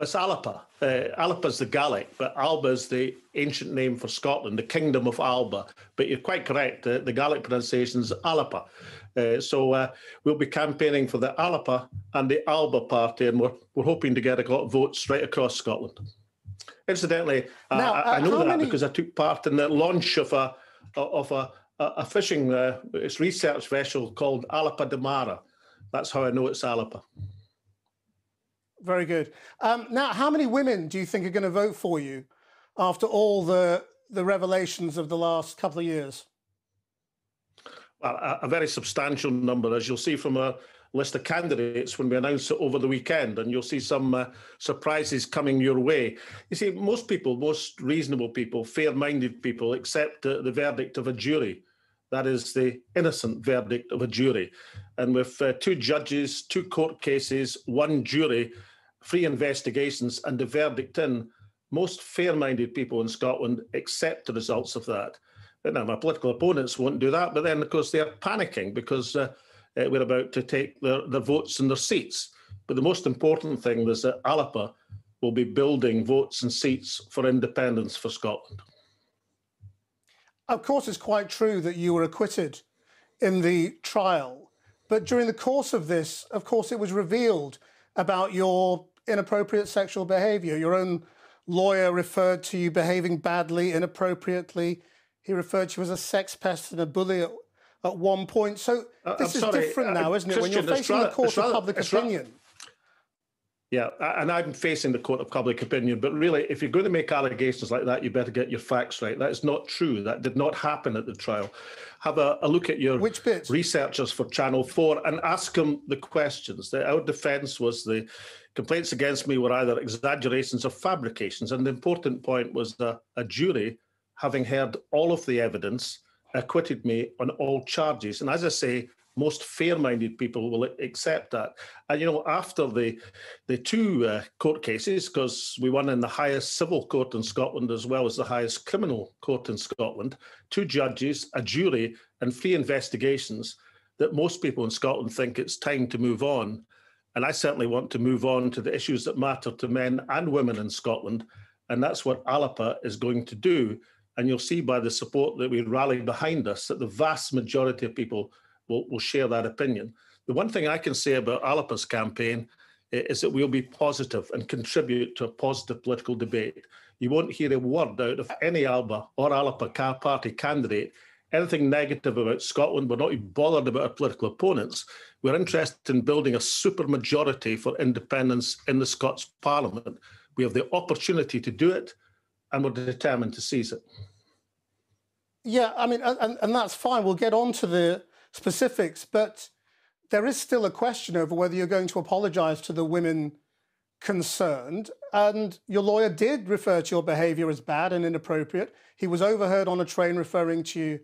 It's Alba. Uh, is the Gaelic, but Alba is the ancient name for Scotland, the Kingdom of Alba. But you're quite correct. Uh, the Gaelic pronunciation is Alapa. Uh, so uh, we'll be campaigning for the Alapa and the Alba party, and we're, we're hoping to get a lot of votes right across Scotland. Incidentally, now, I, I uh, know that many... because I took part in the launch of a of a, a fishing uh, research vessel called Alapa de Mara. That's how I know it's Alapa. Very good. Um, now, how many women do you think are going to vote for you after all the the revelations of the last couple of years? Well, a, a very substantial number, as you'll see from a list of candidates when we announce it over the weekend, and you'll see some uh, surprises coming your way. You see, most people, most reasonable people, fair minded people, accept uh, the verdict of a jury. That is the innocent verdict of a jury. And with uh, two judges, two court cases, one jury, free investigations, and the verdict in, most fair minded people in Scotland accept the results of that. Now, my political opponents won't do that, but then, of course, they're panicking because uh, uh, we're about to take their, their votes and their seats. But the most important thing is that Alapa will be building votes and seats for independence for Scotland. Of course, it's quite true that you were acquitted in the trial. But during the course of this, of course, it was revealed about your inappropriate sexual behavior. Your own lawyer referred to you behaving badly, inappropriately. He referred to you as a sex pest and a bully at, at one point. So uh, this is sorry, different uh, now, isn't it? when you're facing the court of public opinion. Yeah, and I'm facing the court of public opinion. But really, if you're going to make allegations like that, you better get your facts right. That is not true. That did not happen at the trial. Have a, a look at your Which bits? researchers for Channel 4 and ask them the questions. The, our defence was the complaints against me were either exaggerations or fabrications. And the important point was that a jury, having heard all of the evidence, acquitted me on all charges. And as I say, most fair-minded people will accept that. And you know, after the the two uh, court cases, because we won in the highest civil court in Scotland as well as the highest criminal court in Scotland, two judges, a jury, and three investigations, that most people in Scotland think it's time to move on. And I certainly want to move on to the issues that matter to men and women in Scotland. And that's what Alapa is going to do. And you'll see by the support that we rally behind us that the vast majority of people will, will share that opinion. The one thing I can say about Alapa's campaign is that we'll be positive and contribute to a positive political debate. You won't hear a word out of any Alba or Alapa party candidate anything negative about Scotland. We're not even bothered about our political opponents. We're interested in building a super majority for independence in the Scots Parliament. We have the opportunity to do it, and we're determined to seize it. Yeah, I mean, and, and that's fine. We'll get on to the specifics, but there is still a question over whether you're going to apologise to the women concerned. And your lawyer did refer to your behaviour as bad and inappropriate. He was overheard on a train referring to you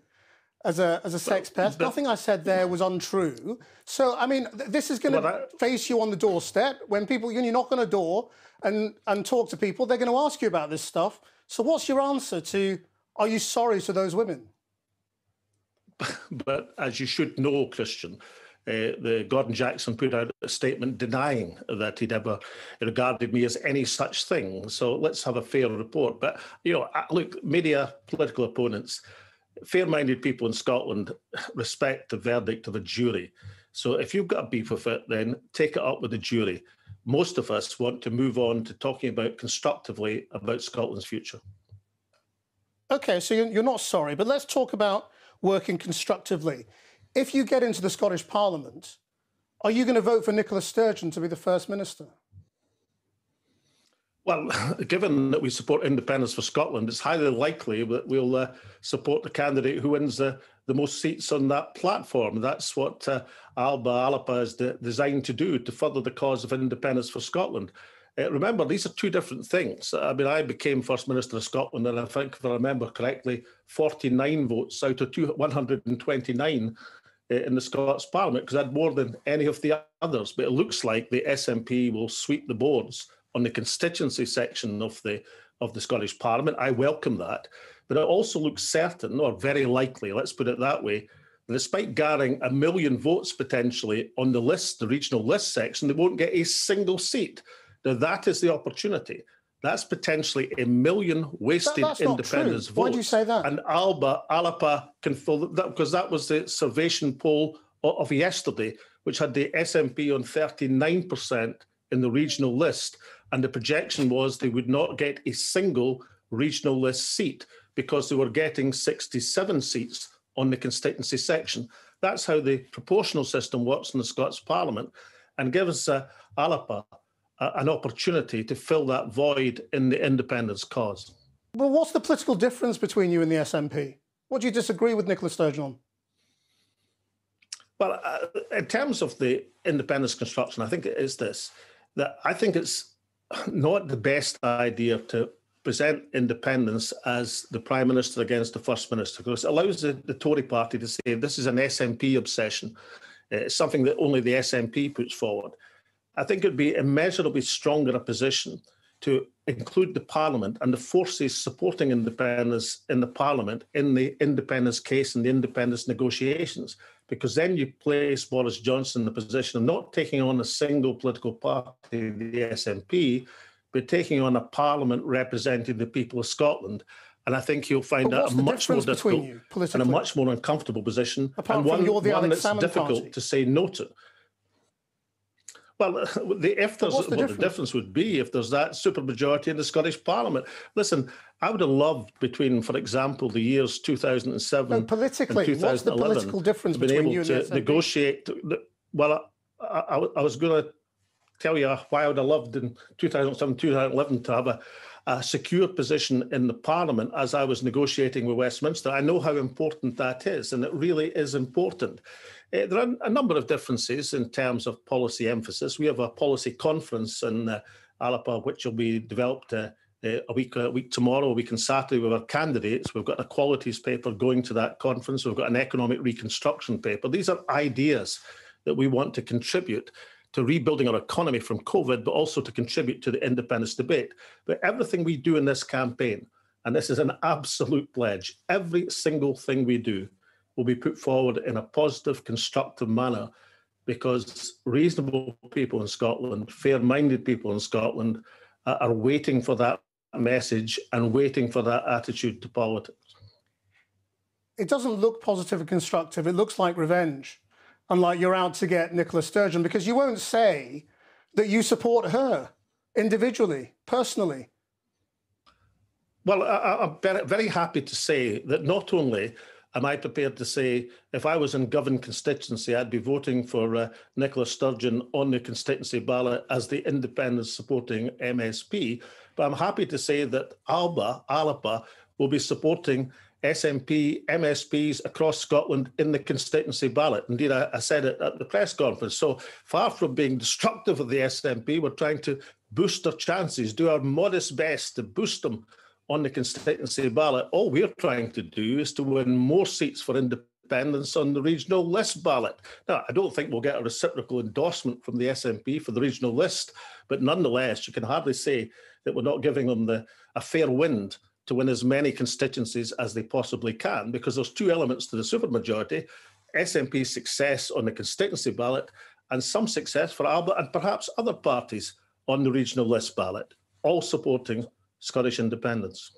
as a as a sex pest. Nothing I said there was untrue. So I mean, th- this is going to well, face you on the doorstep when people know, you knock on a door and and talk to people. They're going to ask you about this stuff. So what's your answer to? Are you sorry to those women? But as you should know, Krishnan, uh, the Gordon Jackson put out a statement denying that he'd ever regarded me as any such thing. So let's have a fair report. But you know, look, media, political opponents, fair-minded people in Scotland respect the verdict of a jury. So if you've got a beef with it, then take it up with the jury. Most of us want to move on to talking about constructively about Scotland's future. Okay, so you're not sorry, but let's talk about working constructively. If you get into the Scottish Parliament, are you going to vote for Nicola Sturgeon to be the First Minister? Well, given that we support independence for Scotland, it's highly likely that we'll uh, support the candidate who wins the, the most seats on that platform. That's what uh, Alba Alapa is de- designed to do to further the cause of independence for Scotland. Uh, remember, these are two different things. I mean, I became First Minister of Scotland, and I think, if I remember correctly, 49 votes out of 129 uh, in the Scots Parliament, because I had more than any of the others. But it looks like the SNP will sweep the boards on the constituency section of the of the Scottish Parliament. I welcome that. But it also looks certain, or very likely, let's put it that way, despite garnering a million votes potentially on the list, the regional list section, they won't get a single seat Now, that is the opportunity. That's potentially a million wasted that, independence votes. Why do you say that? And Alba, Alapa can fill that because that was the Survation poll of, yesterday, which had the SNP on 39% in the regional list. And the projection was they would not get a single regional list seat because they were getting 67 seats on the constituency section. That's how the proportional system works in the Scots Parliament and gives uh, Alapa an opportunity to fill that void in the independence cause. Well, what's the political difference between you and the SNP? What do you disagree with Nicola Sturgeon on? Well, uh, in terms of the independence construction, I think it is this that I think it's not the best idea to present independence as the prime minister against the first minister because it allows the, the Tory party to say this is an SNP obsession. Uh, it's something that only the SNP puts forward. I think it'd be immeasurably stronger a position to include the Parliament and the forces supporting independence in the Parliament in the independence case and the independence negotiations, because then you place Boris Johnson in the position of not taking on a single political party, the SNP, but taking on a parliament representing the people of Scotland. And I think you'll find that a much more difficult and a much more uncomfortable position, Apart and one, one that's difficult party. to say no to. Well, the, if there's the, the, difference? the difference would be if there's that supermajority in the Scottish Parliament. Listen, I would have loved between, for example, the years 2007 no, politically, and 2011, what's the political difference between able you and to SNP? negotiate. Well, I, I, I was going to tell you why I would have loved in 2007, 2011 to have a, a secure position in the Parliament as I was negotiating with Westminster. I know how important that is, and it really is important. Uh, there are a number of differences in terms of policy emphasis. We have a policy conference in uh, Alapa, which will be developed uh, uh, a week a week tomorrow, a week on Saturday with our candidates. We've got a qualities paper going to that conference. We've got an economic reconstruction paper. These are ideas that we want to contribute to rebuilding our economy from COVID, but also to contribute to the independence debate. But everything we do in this campaign, and this is an absolute pledge, every single thing we do will be put forward in a positive, constructive manner because reasonable people in Scotland, fair minded people in Scotland, uh, are waiting for that message and waiting for that attitude to politics. It doesn't look positive and constructive. It looks like revenge and like you're out to get Nicola Sturgeon because you won't say that you support her individually, personally. Well, I, am very, very happy to say that not only am I prepared to say if I was in Govan constituency, I'd be voting for uh, Nicola Sturgeon on the constituency ballot as the independent supporting MSP, but I'm happy to say that Alba, Alapa, will be supporting SNP MSPs across Scotland in the constituency ballot. Indeed, I, I, said it at the press conference. So far from being destructive of the SNP, we're trying to boost their chances, do our modest best to boost them on the constituency ballot. All we're trying to do is to win more seats for independence on the regional list ballot. Now, I don't think we'll get a reciprocal endorsement from the SNP for the regional list, but nonetheless, you can hardly say that we're not giving them the, a fair wind to win as many constituencies as they possibly can, because there's two elements to the supermajority SNP success on the constituency ballot and some success for Alba and perhaps other parties on the regional list ballot, all supporting Scottish independence.